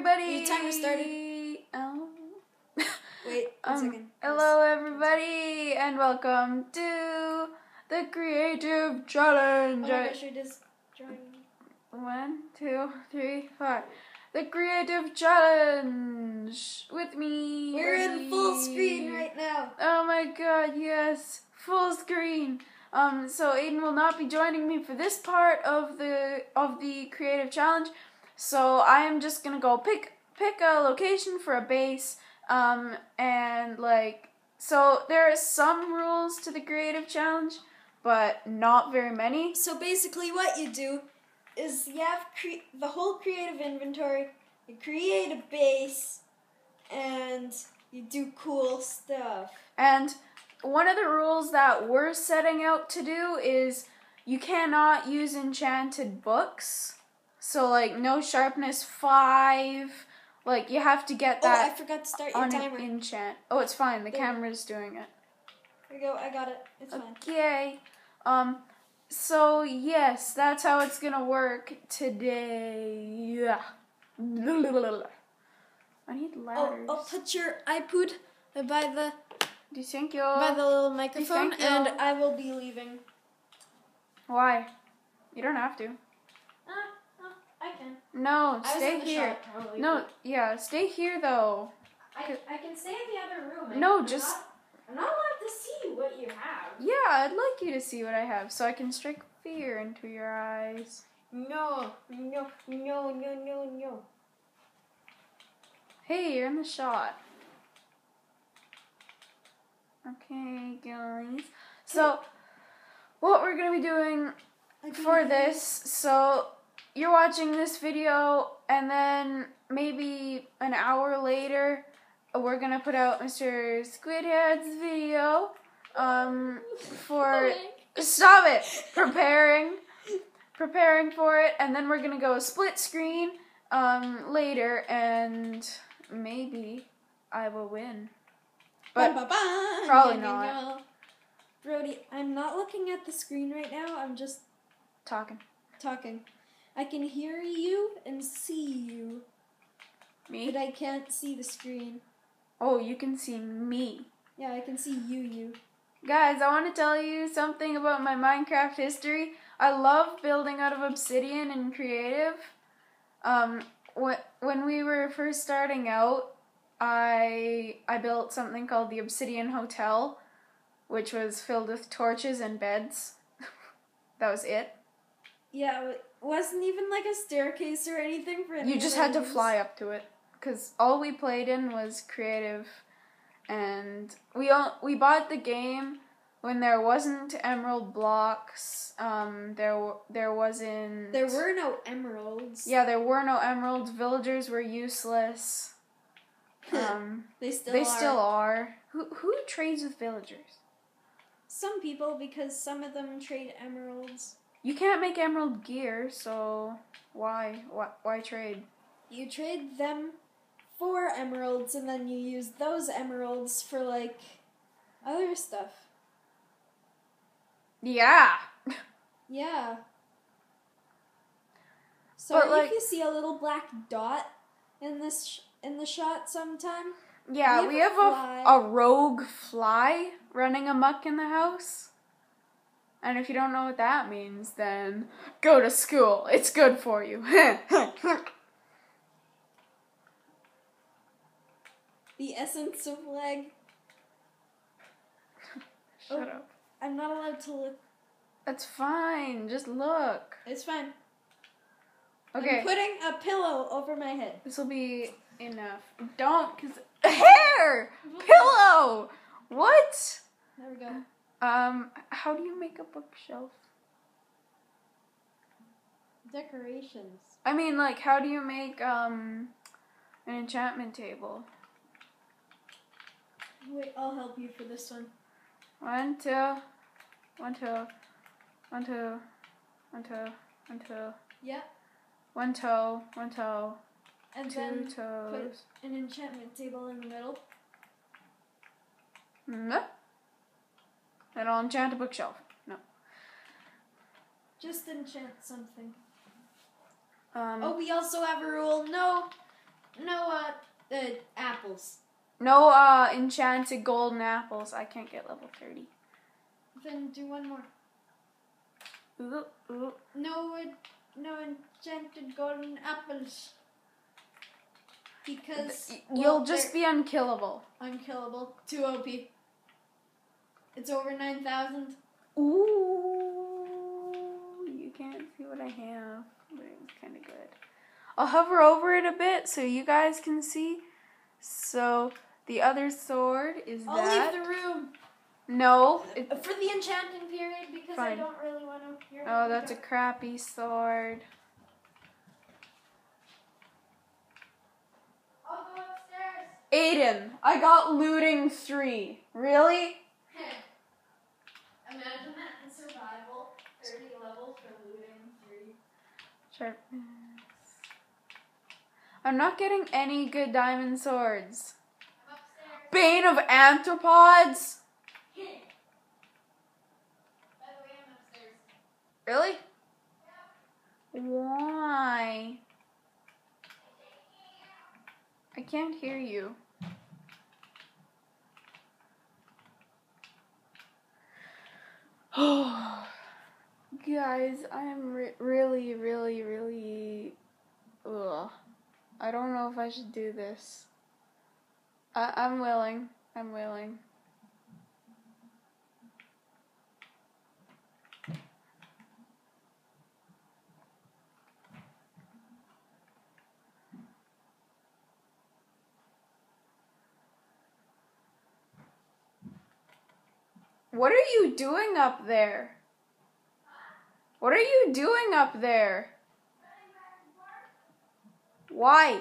everybody. Your timer started. Oh. Wait, one Um, second. hello, everybody, and welcome to the Creative Oh Challenge. my gosh, you're just drawing. One, two, three, four. The Creative Challenge with me. We're in full screen right now. Oh my god, yes. Full screen. Um, so Aiden will not be joining me for this part of the of the creative challenge. So I am just gonna go pick pick a location for a base. Um, and like so there are some rules to the creative challenge, but not very many. So basically, what you do is you have cre- the whole creative inventory. You create a base, and you do cool stuff. And one of the rules that we're setting out to do is you cannot use enchanted books. So like no sharpness five. Like you have to get Oh, I that forgot to start your on timer. an enchant. Oh, it's fine. The There. camera's doing it. Here we go. I got it. It's fine. Okay. Um. So yes, that's how it's gonna work today. Yeah. I need Oh, ladders. I'll put your iPod by the Thank you. by the little microphone, and I will be leaving. Why? You don't have to. Can. No, I stay here. probably, No, but yeah, stay here though. I, I can stay in the other room. No, I'm just- Not, I'm not allowed to see what you have. Yeah, I'd like you to see what I have so I can strike fear into your eyes. No, no, no, no, no, no. Hey, you're in the shot. Okay, guys. So, what we're gonna be doing for this, so you're watching this video, and then maybe an hour later, we're gonna put out Mr. Squidhead's video. Um, for stop it, preparing, preparing for it, and then we're gonna go a split screen um later, and maybe I will win. But Ba-ba-ba. probably No, no, not. Brody, I'm not looking at the screen right now. I'm just talking talking. I can hear you and see you, Me? but. I can't see the screen. Oh, you can see me. Yeah, I can see you, you. Guys, I want to tell you something about my Minecraft history. I love building out of obsidian and creative. Um, wh- when we were first starting out, I I built something called the Obsidian Hotel, which was filled with torches and beds. that was it. Yeah, wasn't even like a staircase or anything for any You just had to fly up to it because all we played in was creative, and we all, we bought the game when there wasn't emerald blocks. Um, there there wasn't. There were no emeralds. Yeah, there were no emeralds. Villagers were useless. Um, they still they are. still are. Who who trades with villagers? Some people, because some of them trade emeralds. You can't make emerald gear, so why why why trade? You trade them for emeralds, and then you use those emeralds for like other stuff. Yeah. Yeah. So But, if you see a little black dot in this sh- in the shot sometime, Yeah, We we have have, a a, a rogue fly running amuck in the house. And if you don't know what that means, then go to school. It's good for you. the essence of leg. Shut Oh. up. I'm not allowed to look. That's fine. Just look. It's fine. Okay. I'm putting a pillow over my head. This will be enough. Don't, cause hair, pillow. What? There we go. Um, how do you make a bookshelf? Decorations. I mean, like, how do you make um an enchantment table? Wait, I'll help you for this one. One, two, one, two, one, two, one, two, one, two, Yeah, one toe, one toe, and two then toes. an enchantment table in the middle. Mm. And I'll enchant a bookshelf. No. Just enchant something. Um, Oh, we also have a rule. No, no, uh, uh, apples. No uh enchanted golden apples. I can't get level 30. Then do one more. Ooh, ooh. No, uh, no enchanted golden apples. Because You'll well, just be unkillable. unkillable. Too OP. It's over 9,000. Ooh, you can't see what I have, but it's kind of good. I'll hover over it a bit so you guys can see. So the other sword is I'll that. leave the room no, it, uh, for the enchanting period because I don't really want to hear. oh, that's a crappy sword. I'll go upstairs. Aiden, I got looting three. Really? Imagine that in survival. 30 levels for looting three. Sharpness. I'm not getting any good diamond swords. I'm. Bane of Arthropods? By the way, I'm. Really? Why? I can't hear you. Guys, I am re- really, really, really. Ugh. I don't know if I should do this. I- I'm willing. I'm willing. What are you doing up there? What are you doing up there? Why?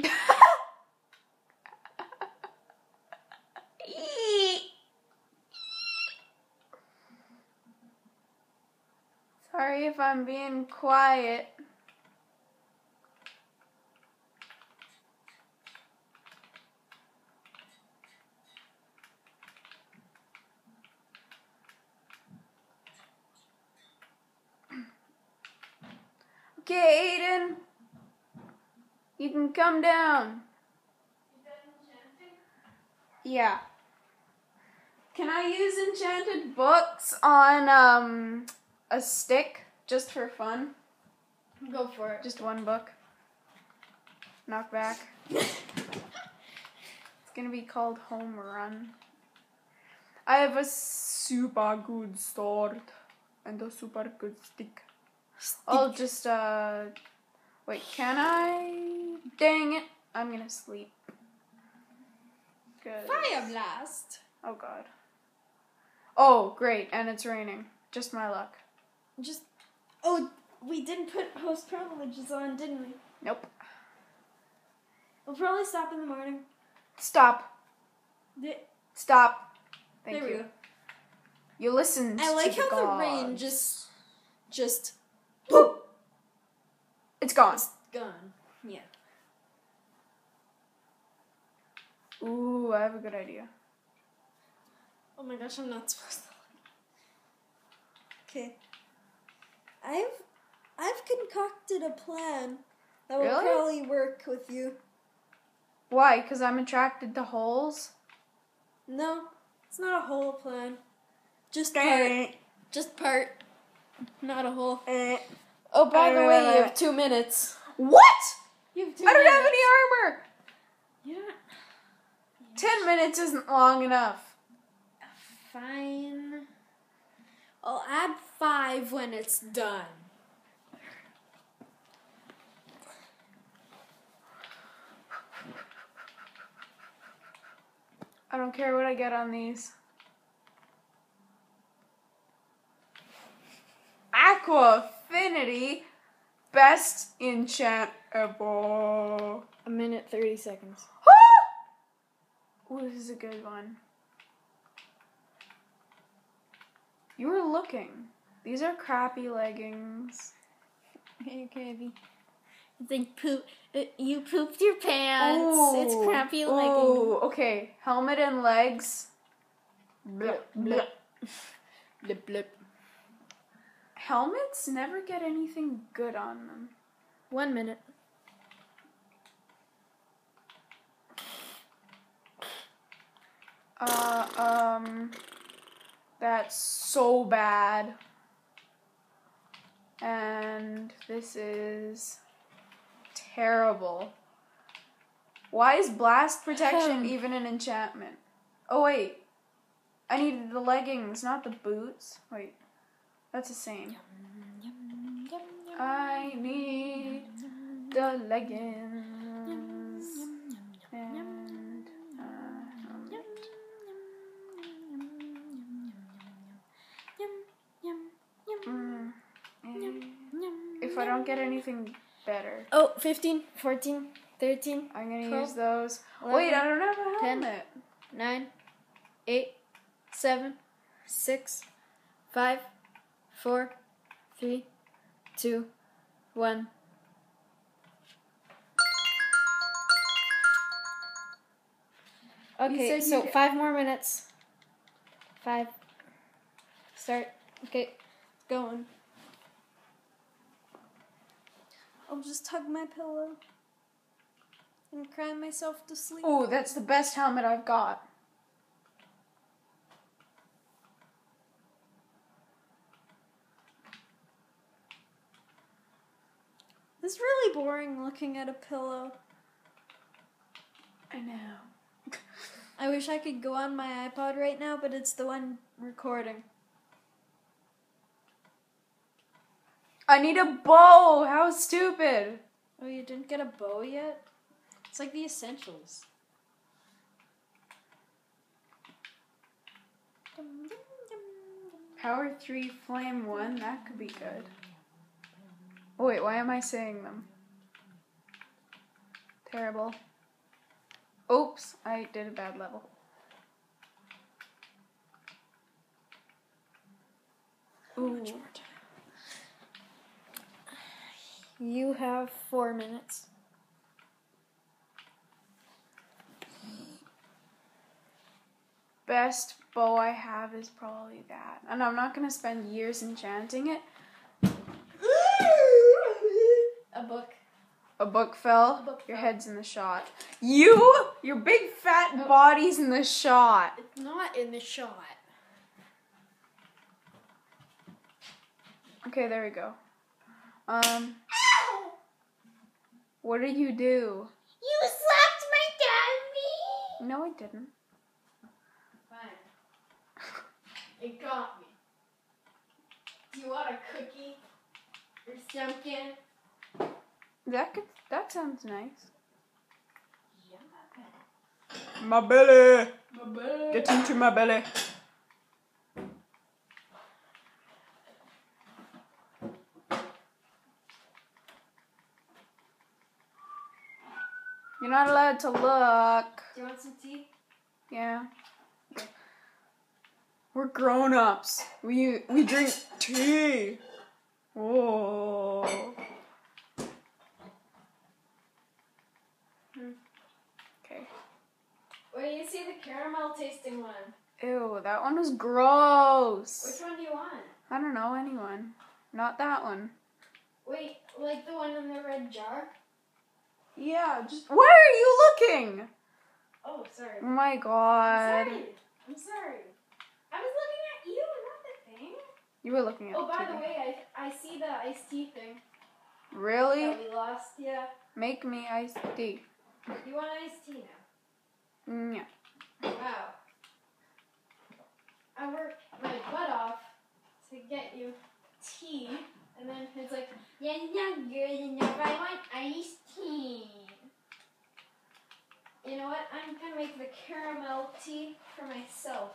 Sorry if I'm being quiet. Okay, Aiden. You can come down. Yeah. Can I use enchanted books on um a stick just for fun? Go for it. Just one book. Knock back. It's gonna be called Home Run. I have a super good sword and a super good stick. I'll just uh wait, can I dang it. I'm gonna sleep. Good. Fire blast. Oh god. Oh, great, and it's raining. Just my luck. Just. Oh, we didn't put host privileges on, didn't we? Nope. We'll probably stop in the morning. Stop. Th- Stop. Thank there we you. go. You listened. I like how the rain just just, It's gone. gone. Yeah. Ooh, I have a good idea. Oh my gosh, I'm not supposed to. Okay. I've, I've concocted a plan that will Really? probably work with you. Why? Because I'm attracted to holes? No, it's not a whole plan. Just eh. part. Just part. Not a whole. Eh. Oh, by the way, you have two minutes. What? You have two I don't have any armor. Yeah. Ten minutes isn't long enough. Fine. I'll add five when it's done. I don't care what I get on these. Aqua best enchant ever. A minute, 30 seconds. Ooh, this is a good one. You were looking. These are crappy leggings. Hey, Kirby. It's like poop. uh, You pooped your pants. it's crappy ooh, leggings. okay. Helmet and legs. Blip, blip. Blip blip. Helmets never get anything good on them. One minute. Uh, um, that's so bad. And this is terrible. Why is blast protection even an enchantment? Oh wait, I needed the leggings, not the boots. Wait, that's the same. I need the leggings. And, uh. Mm, if I don't get anything better, Oh, 15, 14, 13, I'm gonna Twelve, use those. 11, Wait, I don't have a 10. 9, 8, 7, 6, 5, 4, 3, 2, 1. Okay, so you- five more minutes. Five. Start. Okay, going. I'll just hug my pillow and cry myself to sleep. Oh, that's the best helmet I've got. It's really boring looking at a pillow. I know. I wish I could go on my iPod right now, but it's the one recording. I need a bow. How stupid. Oh, you didn't get a bow yet? It's like the essentials. Power 3, Flame 1, that could be good. Oh, wait, why am I saying them? Terrible. Oops, I did a bad level. Ooh. You have four minutes. Best bow I have is probably that. And I'm not going to spend years enchanting it. A book. A book fell. A book Your fell. head's in the shot. You? Your big fat body's in the shot. It's not in the shot. Okay, there we go. Um, what did you do? You slapped my daddy! No, I didn't. Fine. It got me. Do you want a cookie? Or something? That could. That sounds nice. Yeah. My belly. My belly. Get into my belly. You're not allowed to look. Do you want some tea? Yeah. We're grown ups. We we drink tea. Whoa. Hmm. Okay. Wait, you see the caramel tasting one. Ew, that one was gross. Which one do you want? I don't know anyone. Not that one. Wait, like the one in the red jar? Yeah, just where are you looking? Oh, sorry. Oh my I'm god. sorry. I'm sorry. I was looking at you, not the thing. You were looking at me. Oh, by TV. the way, I, I see the iced tea thing Really? that we lost. Yeah. Make me iced tea. You want iced tea now? Mm, yeah. Wow. I worked my butt off to get you tea, and then it's like, yeah, not good enough. I want iced tea. You know what? I'm gonna make the caramel tea for myself.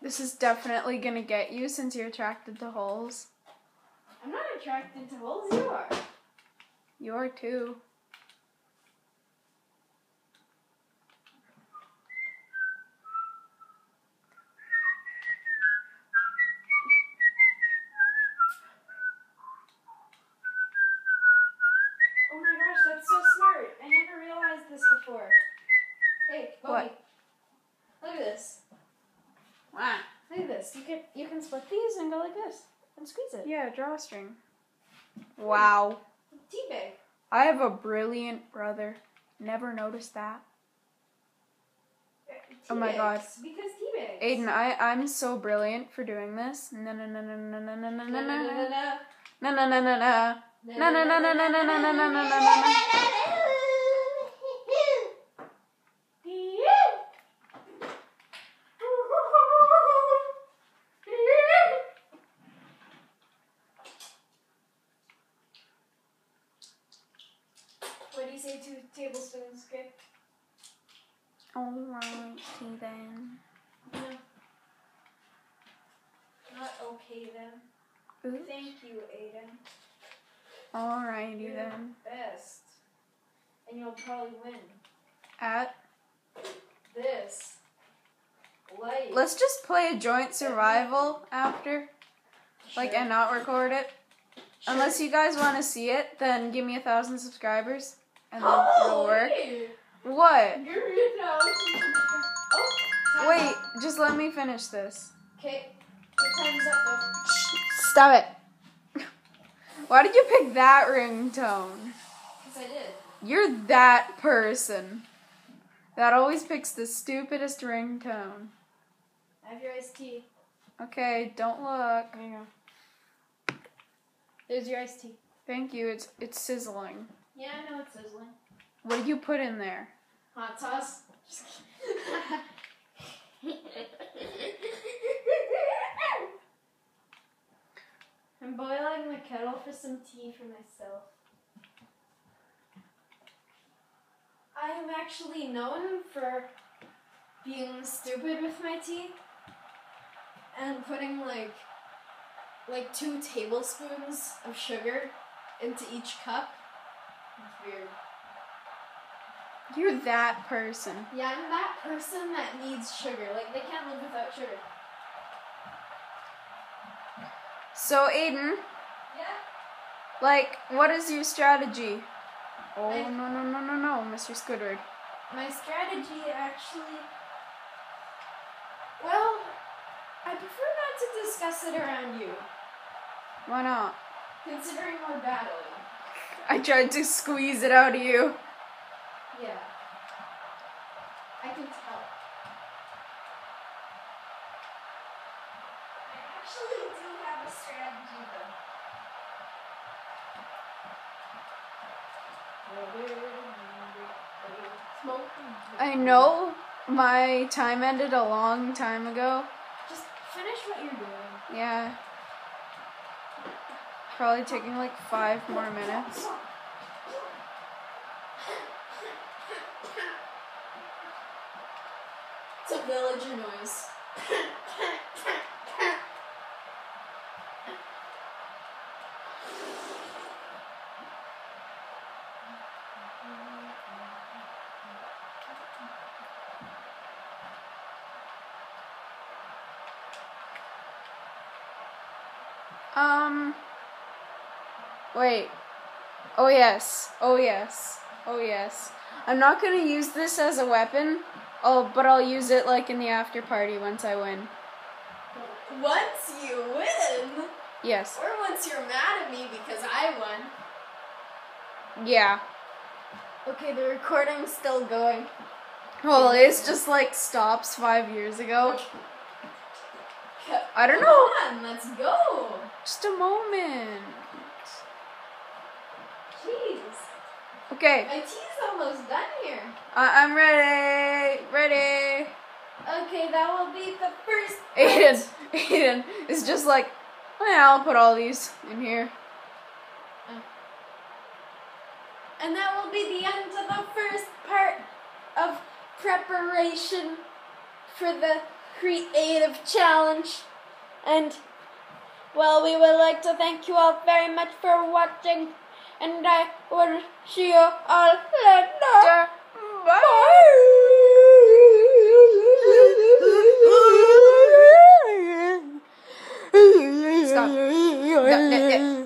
This is definitely gonna get you since you're attracted to holes. I'm not attracted to holes. You are. You are too. Oh my gosh, that's so smart. I never realized this before. Hey, Bobby. What? Look at this. Wow. Look at this. You can you can split these and go like this and squeeze it. Yeah, drawstring. Wow. Teabag. I have a brilliant brother. Never noticed that. Oh my God. Because teabags. Aiden, I, I'm so brilliant for doing this. No, no, no, no, no, no, no, no, no, no. No, no, no, no, no. No, no, no, no, no, no, no, no, no, no, no, no. What do you say two tablespoons, okay? Alrighty then. No. Not okay then. Ooh. Thank you, Aiden. Alrighty You're then. the best. And you'll probably win. At This. Light. let's just play a joint survival after, Sure. like, and not record it. Sure. Unless you guys want to see it, then give me a thousand subscribers, and then it'll work. What? Give me a thousand. Oh, Wait, just let me finish this. Okay. Your time's up. though. Stop it. Why did you pick that ringtone? Because I did. You're that person that always picks the stupidest ringtone. I have your iced tea. Okay, don't look. There you go. There's your iced tea. Thank you. It's it's sizzling. Yeah, I know it's sizzling. What did you put in there? Hot sauce. I'm boiling the kettle for some tea for myself. I am actually known for being stupid with my tea and putting like like two tablespoons of sugar into each cup. Weird. You're that person. Yeah, I'm that person that needs sugar. Like they can't live without sugar. So Aiden, Yeah. like, what is your strategy? Oh no no no no no, Mr. Squidward. My strategy actually. Well, I prefer not to discuss it around you, Why not? considering we're battling. I tried to squeeze it out of you. Yeah. I can tell. I actually do have a strategy though. I know my time ended a long time ago. Just finish what you're doing. Yeah. Probably taking like five more minutes. It's a villager noise. Um. Wait. Oh yes. Oh yes. Oh yes. I'm not gonna use this as a weapon. Oh, but I'll use it like in the after party once I win. Once you win, Yes. or once you're mad at me because I won. Yeah. Okay, the recording's still going. Well, it's just like stops five years ago. I don't Come know. on, let's go. Just a moment. Okay. My tea's almost done here. I- I'm ready. Ready. Okay, that will be the first. Aiden. Aiden is just like, yeah, I'll put all these in here. Uh, and that will be the end of the first part of preparation for the creative challenge. And, well, we would like to thank you all very much for watching and I will see you all later. Bye. Stop. That, that.